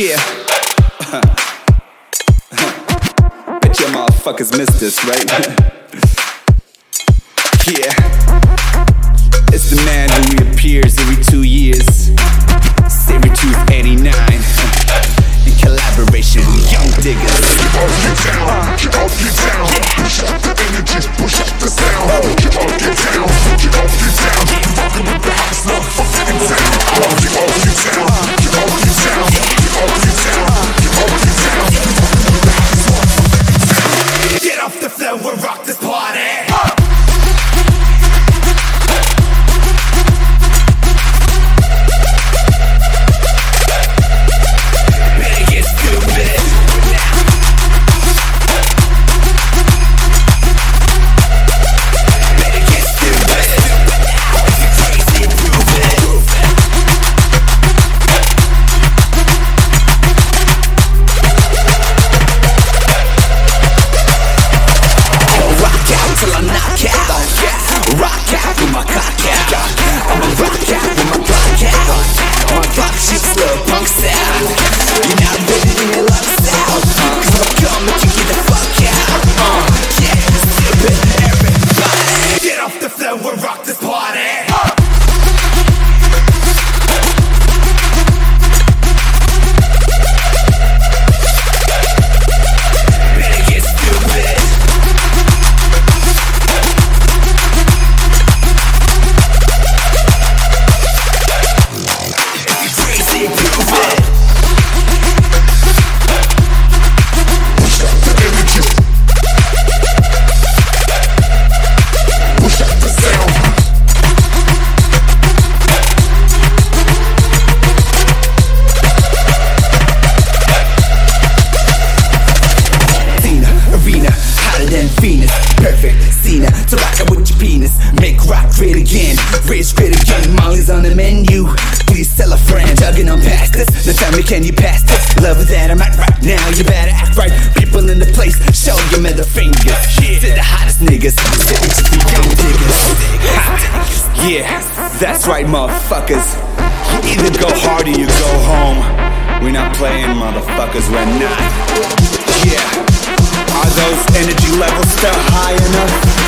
Yeah. Bet your motherfuckers missed this, right? yeah. It's the man who reappears every two years. party. Make rock great again. Rich great again. Molly's on the menu. Please tell a friend. Chugging on past us. Now tell me, can you pass this? Love that I'm at right now. You better act right. People in the place, show your middle finger. To the hottest niggas. Sit with your Yung Diggerz. Yeah, that's right, motherfuckers. You either go hard or you go home. We're not playing, motherfuckers. We're not. Yeah. Are those energy levels still high enough?